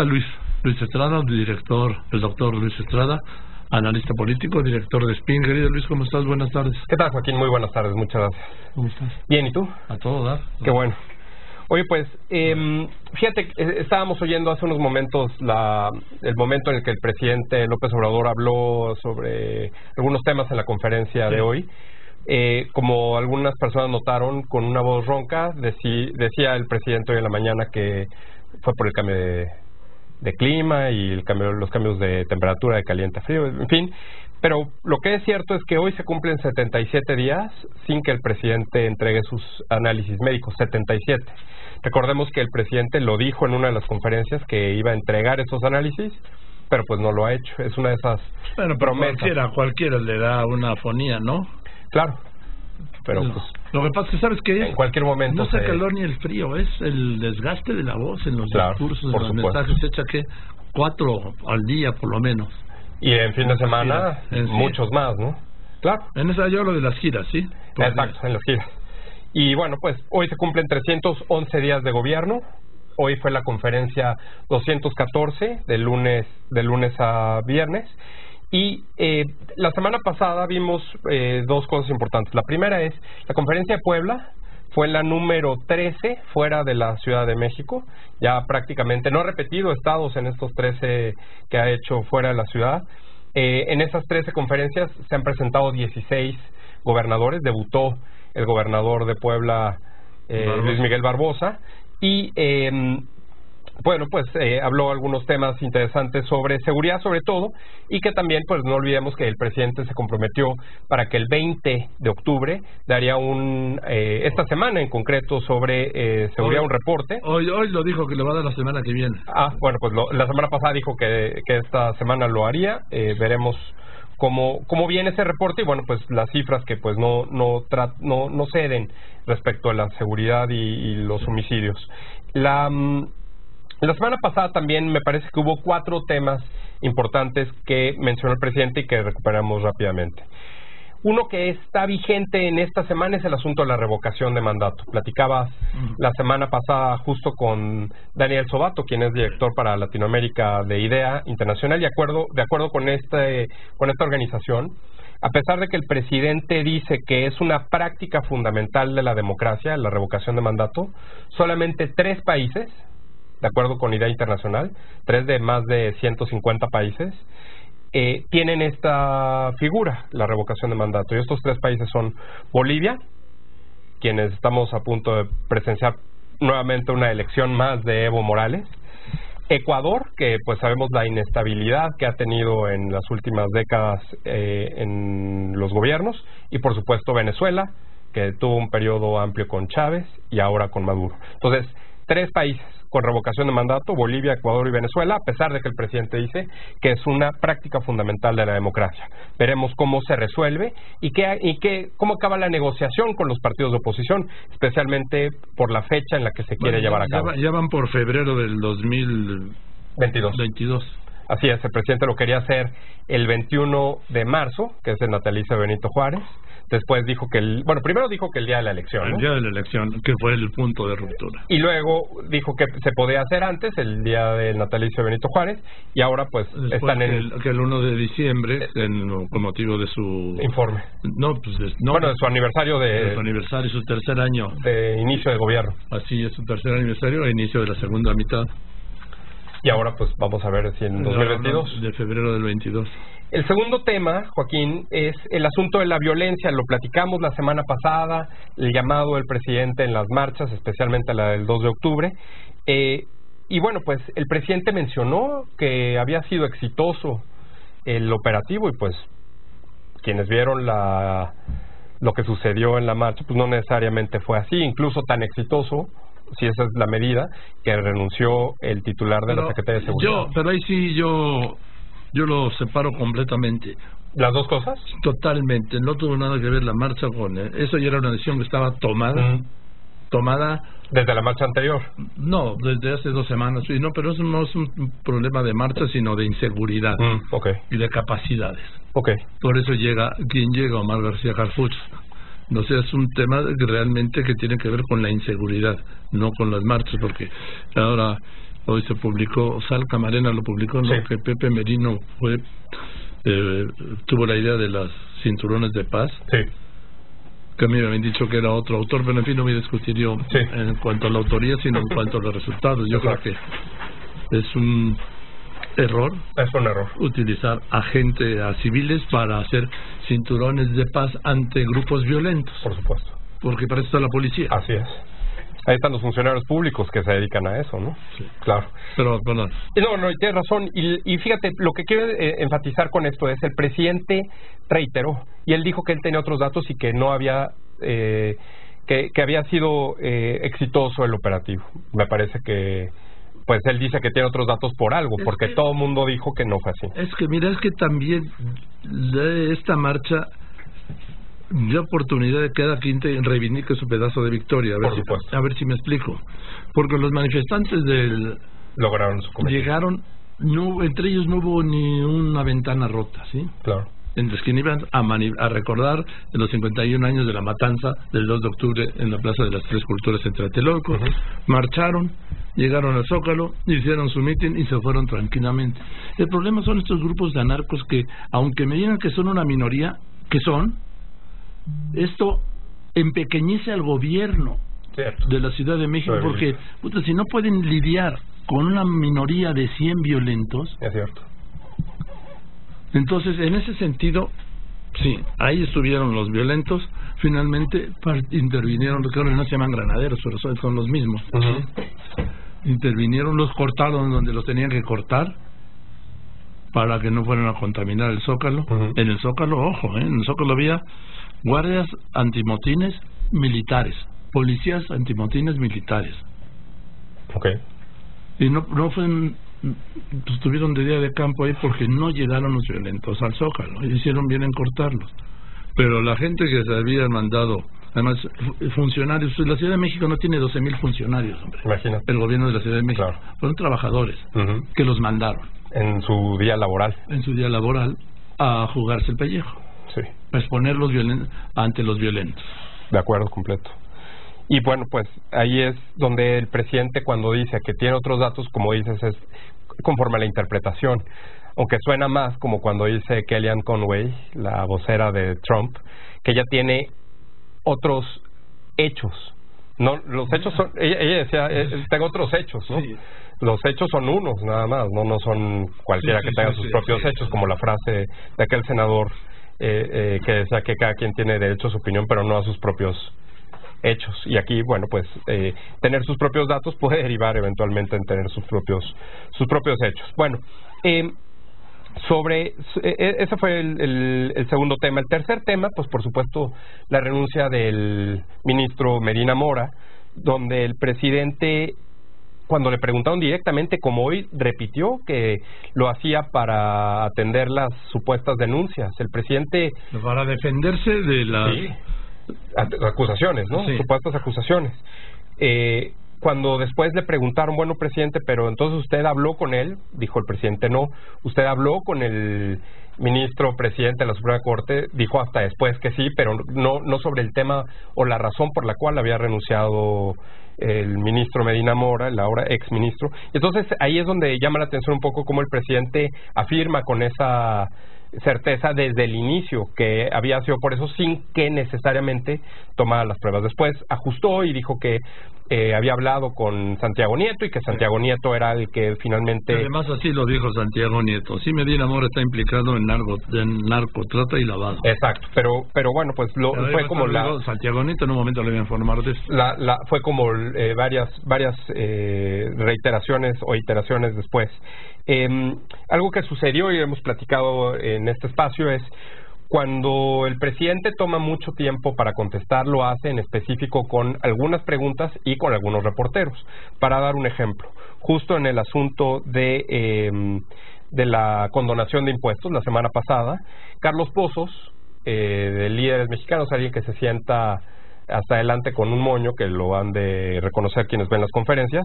está Luis, Luis Estrada, director, el doctor Luis Estrada, analista político, director de SPIN. Querido Luis, ¿cómo estás? Buenas tardes. ¿Qué tal, Joaquín? Muy buenas tardes, muchas gracias. ¿Cómo estás? Bien, ¿y tú? A todo dar. Qué bueno. Oye, pues, eh, fíjate, estábamos oyendo hace unos momentos la, el momento en el que el presidente López Obrador habló sobre algunos temas en la conferencia de hoy. Eh, como algunas personas notaron, con una voz ronca, decí, decía el presidente hoy en la mañana que fue por el cambio de, de clima y el cambio, los cambios de temperatura, de caliente a frío, en fin. Pero lo que es cierto es que hoy se cumplen 77 días sin que el presidente entregue sus análisis médicos, 77. Recordemos que el presidente lo dijo en una de las conferencias que iba a entregar esos análisis, pero pues no lo ha hecho. Es una de esas Bueno, pero promesas. cualquiera, cualquiera le da una afonía, ¿no? Claro, pero No. pues Lo que pasa es que, ¿sabes qué? en cualquier momento No es el se- calor ni el frío, es el desgaste de la voz en los Claro, discursos, en los mensajes. Echa que cuatro al día, por lo menos. Y en fin de semana, En sí. muchos más, ¿no? Claro. En esa yo lo de las giras, ¿sí? Por Exacto, en las giras. Y bueno, pues hoy se cumplen 311 días de gobierno. Hoy fue la conferencia 214 de lunes de lunes a viernes. Y eh, la semana pasada vimos eh, dos cosas importantes. La primera es la conferencia de Puebla fue la número 13 fuera de la Ciudad de México. Ya prácticamente no ha repetido estados en estos 13 que ha hecho fuera de la ciudad. Eh, en esas 13 conferencias se han presentado 16 gobernadores. Debutó el gobernador de Puebla, eh. Luis Miguel Barbosa. Y eh, bueno, pues eh, habló algunos temas interesantes sobre seguridad sobre todo y que también pues no olvidemos que el presidente se comprometió para que el 20 de octubre daría un, eh, esta semana en concreto sobre eh, seguridad Hoy- un reporte. Hoy, hoy lo dijo que lo va a dar la semana que viene. Ah, bueno, pues lo- la semana pasada dijo que, que esta semana lo haría. Eh, veremos cómo, cómo viene ese reporte y bueno, pues las cifras que pues no no tra- no, no ceden respecto a la seguridad y, y los homicidios. La mm, la semana pasada también me parece que hubo cuatro temas importantes que mencionó el presidente y que recuperamos rápidamente. Uno que está vigente en esta semana es el asunto de la revocación de mandato. Platicaba la semana pasada justo con Daniel Sobato, quien es director para Latinoamérica de IDEA Internacional, y de acuerdo, de acuerdo con, este, con esta organización, a pesar de que el presidente dice que es una práctica fundamental de la democracia, la revocación de mandato, solamente tres países, de acuerdo con IDEA Internacional, tres de más de 150 países, eh, tienen esta figura, la revocación de mandato. Y estos tres países son Bolivia, quienes estamos a punto de presenciar nuevamente una elección más de Evo Morales, Ecuador, que pues sabemos la inestabilidad que ha tenido en las últimas décadas eh, en los gobiernos, y por supuesto Venezuela, que tuvo un periodo amplio con Chávez y ahora con Maduro. Entonces, tres países con revocación de mandato, Bolivia, Ecuador y Venezuela, a pesar de que el presidente dice que es una práctica fundamental de la democracia. Veremos cómo se resuelve y, qué, y qué, cómo acaba la negociación con los partidos de oposición, especialmente por la fecha en la que se quiere Bueno, llevar a cabo. Ya, van por febrero del 2022. 22. Así es, el presidente lo quería hacer el 21 de marzo, que es el natalicio de Benito Juárez. Después dijo que el, bueno, primero dijo que el día de la elección, El ¿no? día de la elección, que fue el punto de ruptura. Y luego dijo que se podía hacer antes, el día del natalicio de Benito Juárez, y ahora pues Después están en que, el que el 1 de diciembre, en- con motivo de su... informe. No, pues de, no, bueno, de su aniversario de su de, aniversario, su tercer año. de inicio de gobierno. Así es, su tercer aniversario, a inicio de la segunda mitad. Y ahora pues vamos a ver si en 2022. De febrero del 22. El segundo tema, Joaquín, es el asunto de la violencia. Lo platicamos la semana pasada, el llamado del presidente en las marchas, especialmente la del 2 de octubre. Eh, y bueno, pues el presidente mencionó que había sido exitoso el operativo y pues quienes vieron la lo que sucedió en la marcha, pues no necesariamente fue así, incluso tan exitoso, si esa es la medida, que renunció el titular de la Secretaría de Seguridad. Yo, pero ahí sí yo, yo lo separo completamente. ¿Las dos cosas? Totalmente. No tuvo nada que ver la marcha con... eh, Eso ya era una decisión que estaba tomada. Mm. Tomada Desde la marcha anterior. No, desde hace dos semanas, no, pero eso no es un problema de marcha, sino de inseguridad Mm, ok, y de capacidades. ok. Por eso llega, quien llega, Omar García Harfuch. No sé, es un tema que realmente que tiene que ver con la inseguridad, no con las marchas, porque ahora hoy se publicó, Sal Camarena lo publicó, ¿no? que Pepe Merino fue eh, tuvo la idea de las cinturones de paz. Sí. Que a mí me habían dicho que era otro autor, pero en fin no me discutiría en cuanto a la autoría, sino en cuanto a los resultados. Yo creo que es un error. Es un error. Utilizar a gente, a civiles, para hacer cinturones de paz ante grupos violentos. Por supuesto. Porque para eso está la policía. Así es. Ahí están los funcionarios públicos que se dedican a eso, ¿no? Sí. Claro. Pero, perdón. No, no, tienes razón. Y, y fíjate, lo que quiero eh, enfatizar con esto es el presidente reiteró y él dijo que él tenía otros datos y que no había eh, que, que había sido eh, exitoso el operativo. Me parece que pues él dice que tiene otros datos por algo, porque todo el mundo dijo que no fue así. Es que mira, es que también de esta marcha dio oportunidad de que cada quinte reivindique su pedazo de victoria. A ver, Por si, supuesto. a ver si me explico. Porque los manifestantes del Lograron su cometido. llegaron, no, entre ellos no hubo ni una ventana rota, ¿sí? Claro. En los que iban a, a recordar los 51 años de la matanza del 2 de octubre en la Plaza de las Tres Culturas en Tlatelolco. Marcharon, llegaron al Zócalo, hicieron su mitin y se fueron tranquilamente. El problema son estos grupos de anarcos que, aunque me digan que son una minoría, que son, esto empequeñece al gobierno Cierto. de la Ciudad de México porque puta, si no pueden lidiar con una minoría de 100 violentos, Es cierto. entonces en ese sentido, sí, ahí estuvieron los violentos, finalmente intervinieron, que ahora no se llaman granaderos, pero son, son los mismos, intervinieron, los cortaron donde los tenían que cortar para que no fueran a contaminar el zócalo. En el zócalo, ojo, ¿eh? en el zócalo había guardias antimotines militares, policías antimotines militares. Ok. Y no, no fue, en- pues, estuvieron de día de campo ahí porque no llegaron los violentos al Zócalo. Hicieron bien en cortarlos. Pero la gente que se había mandado, además, fu- funcionarios, la Ciudad de México no tiene 12 mil funcionarios, hombre. Imagínate. El gobierno de la Ciudad de México. Claro. Fueron trabajadores Ujú. que los mandaron En su día laboral. en su día laboral a jugarse el pellejo, Sí. a exponer los violen ante los violentos. De acuerdo, completo. Y bueno, pues ahí es donde el presidente cuando dice que tiene otros datos, como dices, es conforme a la interpretación. Aunque suena más como cuando dice Kellyanne Conway, la vocera de Trump, que ella tiene otros hechos. No, los hechos son, ella, ella decía, eh, tengo otros hechos, ¿no? Sí. Los hechos son unos, nada más, no no son cualquiera Sí, sí, que tenga sus propios hechos, como la frase de aquel senador eh, eh, que decía que cada quien tiene derecho a su opinión, pero no a sus propios hechos. Y aquí, bueno, pues eh, tener sus propios datos puede derivar eventualmente en tener sus propios sus propios hechos. Bueno, eh, sobre eh, eh, ese fue el, el- el segundo tema. El tercer tema, pues por supuesto, la renuncia del ministro Medina Mora, donde el presidente cuando le preguntaron directamente, como hoy, repitió que lo hacía para atender las supuestas denuncias. El presidente Para defenderse de las... Sí. Acusaciones, ¿no? Sí. Supuestas acusaciones. Eh, cuando después le preguntaron, bueno, presidente, pero entonces usted habló con él, dijo el presidente, no, usted habló con el ministro presidente de la Suprema Corte, dijo hasta después que sí, pero no, no sobre el tema o la razón por la cual había renunciado el ministro Medina Mora, el ahora ex ministro. Entonces ahí es donde llama la atención un poco cómo el presidente afirma con esa certeza desde el inicio que había sido por eso sin que necesariamente tomara las pruebas. Después ajustó y dijo que eh, había hablado con Santiago Nieto y que Santiago Nieto era el que finalmente... Además así lo dijo Santiago Nieto. Sí, Medina Mora está implicado en, narco, en narcotrata y lavado. Exacto, pero pero bueno, pues lo, Pero fue como la, Santiago Nieto en un momento le iba a informar de eso. la, la fue como eh, varias varias eh, reiteraciones o iteraciones después. Eh, algo que sucedió y hemos platicado en este espacio es cuando el presidente toma mucho tiempo para contestar, lo hace en específico con algunas preguntas y con algunos reporteros. Para dar un ejemplo, justo en el asunto de, eh, de la condonación de impuestos la semana pasada, Carlos Pozos, eh, de Líderes Mexicanos, alguien que se sienta hasta adelante con un moño, que lo han de reconocer quienes ven las conferencias,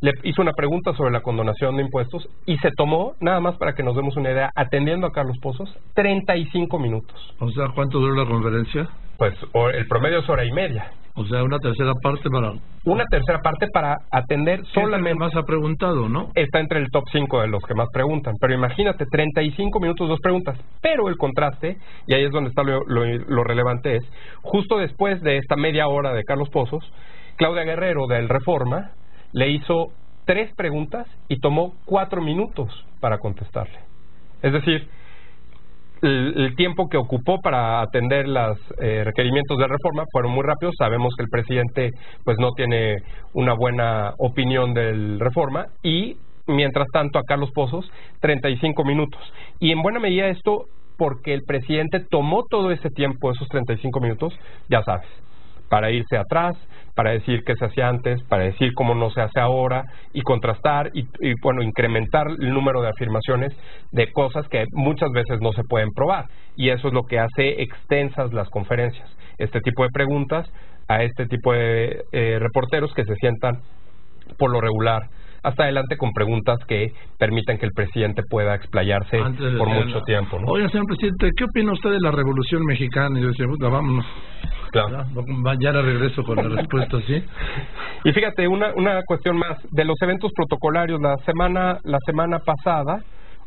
le hizo una pregunta sobre la condonación de impuestos y se tomó, nada más para que nos demos una idea, atendiendo a Carlos Pozos, 35 minutos. O sea, ¿cuánto duró la conferencia? pues el promedio es hora y media. O sea, una tercera parte para... Una tercera parte para atender solamente... más ha preguntado, ¿no? Está entre el top 5 de los que más preguntan. Pero imagínate, 35 minutos, dos preguntas. Pero el contraste, y ahí es donde está lo, lo relevante, es justo después de esta media hora de Carlos Pozos, Claudia Guerrero del Reforma le hizo tres preguntas y tomó cuatro minutos para contestarle. Es decir, el, tiempo que ocupó para atender los eh, requerimientos de reforma fueron muy rápidos. Sabemos que el presidente pues no tiene una buena opinión del reforma y mientras tanto a Carlos Pozos 35 minutos. Y en buena medida esto porque el presidente tomó todo ese tiempo, esos 35 minutos, ya sabes, para irse atrás, para decir qué se hacía antes, para decir cómo no se hace ahora y contrastar y, bueno, incrementar el número de afirmaciones de cosas que muchas veces no se pueden probar. Y eso es lo que hace extensas las conferencias. Este tipo de preguntas a este tipo de eh, reporteros que se sientan por lo regular hasta adelante con preguntas que permitan que el presidente pueda explayarse por mucho tiempo. ¿no? Oiga, señor presidente, ¿qué opina usted de la Revolución Mexicana? Y yo decía, puta, vámonos. Claro. Ya, regreso con la respuesta, ¿sí? Y fíjate, una, una cuestión más. De los eventos protocolarios, la semana, la semana pasada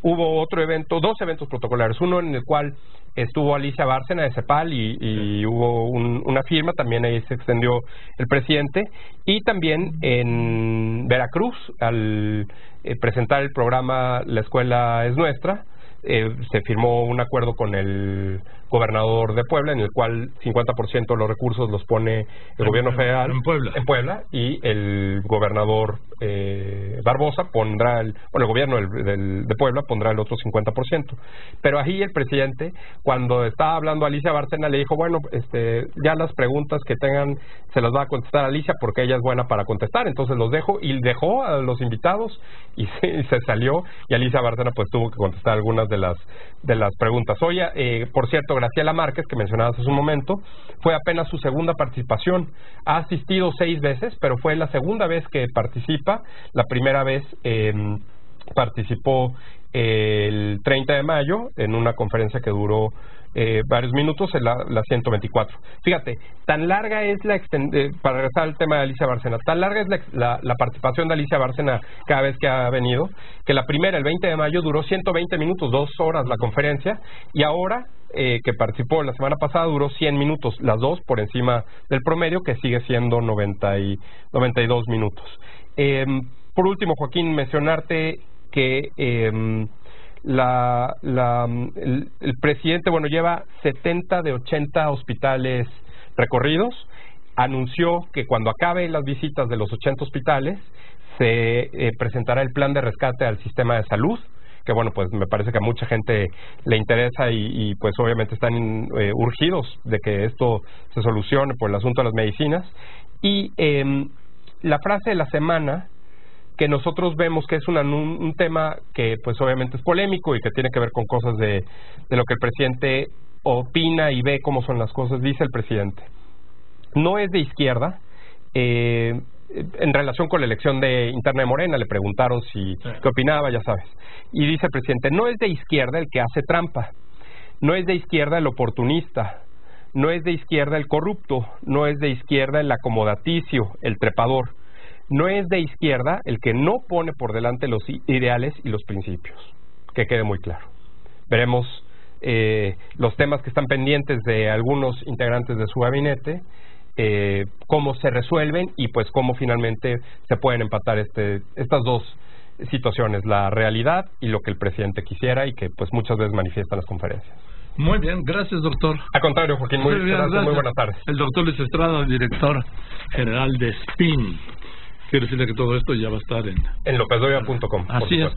hubo otro evento, dos eventos protocolarios. Uno en el cual estuvo Alicia Bárcena de CEPAL y, hubo una firma, también ahí se extendió el presidente, y también en Veracruz, al eh, presentar el programa La Escuela es Nuestra, eh, se firmó un acuerdo con el gobernador de Puebla, en el cual 50% de los recursos los pone el gobierno federal en Puebla. en Puebla y el gobernador eh, Barbosa pondrá, el, bueno, el gobierno del, de Puebla pondrá el otro 50%. Pero ahí el presidente, cuando estaba hablando a Alicia Bárcena, le dijo, bueno, este, ya las preguntas que tengan se las va a contestar Alicia porque ella es buena para contestar, entonces los dejo y dejó a los invitados y se, se salió y Alicia Bárcena pues tuvo que contestar algunas de las de las preguntas. Oye, eh, por cierto, Graciela Márquez, que mencionabas hace un momento, fue apenas su segunda participación. Ha asistido seis veces, pero fue la segunda vez que participa. La primera vez eh, participó el 30 de mayo en una conferencia que duró eh, varios minutos la, la 124. Fíjate, tan larga es la eh, para regresar al tema de Alicia Bárcena, tan larga es la, la, participación de Alicia Bárcena cada vez que ha venido, que la primera, el 20 de mayo, duró 120 minutos, dos horas la conferencia, y ahora eh, que participó la semana pasada duró 100 minutos, las dos por encima del promedio, que sigue siendo 90 y 92 minutos. Eh, por último, Joaquín, mencionarte que eh, la, la, el, presidente, bueno, lleva 70 de 80 hospitales recorridos. Anunció que cuando acabe las visitas de los 80 hospitales, se eh, presentará el plan de rescate al sistema de salud que bueno, pues me parece que a mucha gente le interesa y, pues obviamente están eh, urgidos de que esto se solucione por el asunto de las medicinas. Y eh, la frase de la semana que nosotros vemos que es un, tema que pues obviamente es polémico y que tiene que ver con cosas de, de lo que el presidente opina y ve cómo son las cosas, dice el presidente. No es de izquierda. Eh, en relación con la elección de interna de Morena, le preguntaron si qué opinaba, ya sabes. Y dice el presidente, no es de izquierda el que hace trampa, no es de izquierda el oportunista, no es de izquierda el corrupto, no es de izquierda el acomodaticio, el trepador. No es de izquierda el que no pone por delante los ideales y los principios. Que quede muy claro. Veremos eh, los temas que están pendientes de algunos integrantes de su gabinete, eh, cómo se resuelven y pues cómo finalmente se pueden empatar este, estas dos situaciones, la realidad y lo que el presidente quisiera y que pues muchas veces manifiesta en las conferencias. Muy bien, gracias doctor. A contrario, Joaquín, muy, muy, muy buenas tardes. El doctor Luis Estrada, director general de SPIN. Quiero decirle que todo esto ya va a estar en... En lopezdoya.com. Así es.